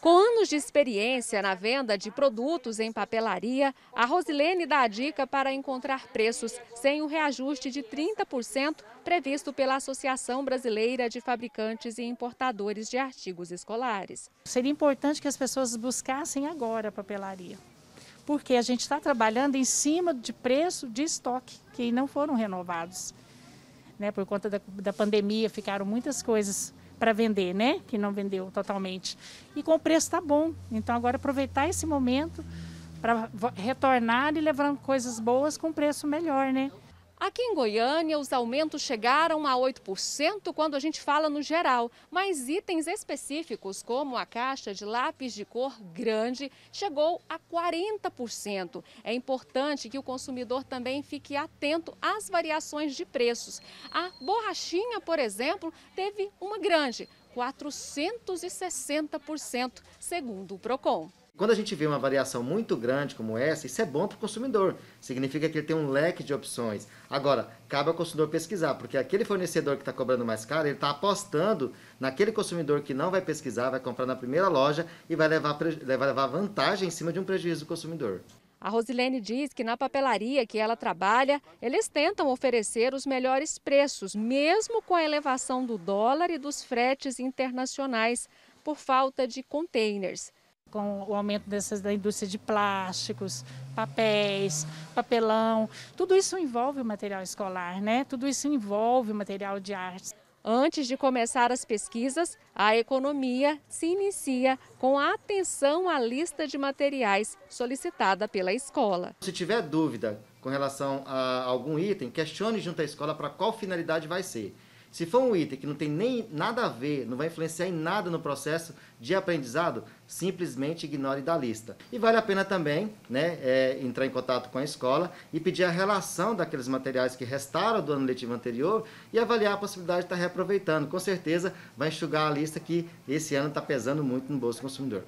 Com anos de experiência na venda de produtos em papelaria, a Rosilene dá a dica para encontrar preços sem o reajuste de 30% previsto pela Associação Brasileira de Fabricantes e Importadores de Artigos Escolares. Seria importante que as pessoas buscassem agora a papelaria, porque a gente está trabalhando em cima de preço de estoque que não foram renovados. Né, por conta da, da pandemia, ficaram muitas coisas para vender, né? Que não vendeu totalmente. E com o preço está bom. Então agora aproveitar esse momento para retornar e levar coisas boas com preço melhor, né? Aqui em Goiânia, os aumentos chegaram a 8% quando a gente fala no geral, mas itens específicos, como a caixa de lápis de cor grande, chegou a 40%. É importante que o consumidor também fique atento às variações de preços. A borrachinha, por exemplo, teve uma grande, 460%, segundo o PROCON. Quando a gente vê uma variação muito grande como essa, isso é bom para o consumidor. Significa que ele tem um leque de opções. Agora, cabe ao consumidor pesquisar, porque aquele fornecedor que está cobrando mais caro, ele está apostando naquele consumidor que não vai pesquisar, vai comprar na primeira loja e vai levar, levar vantagem em cima de um prejuízo do consumidor. A Rosilene diz que na papelaria que ela trabalha, eles tentam oferecer os melhores preços, mesmo com a elevação do dólar e dos fretes internacionais, por falta de containers com o aumento dessas da indústria de plásticos, papéis, papelão, tudo isso envolve o material escolar, né? Tudo isso envolve o material de arte. Antes de começar as pesquisas, a economia se inicia com a atenção à lista de materiais solicitada pela escola. Se tiver dúvida com relação a algum item, questione junto à escola para qual finalidade vai ser. Se for um item que não tem nem nada a ver, não vai influenciar em nada no processo de aprendizado, simplesmente ignore da lista. E vale a pena também né, é, entrar em contato com a escola e pedir a relação daqueles materiais que restaram do ano letivo anterior e avaliar a possibilidade de estar reaproveitando. Com certeza vai enxugar a lista que esse ano está pesando muito no bolso do consumidor.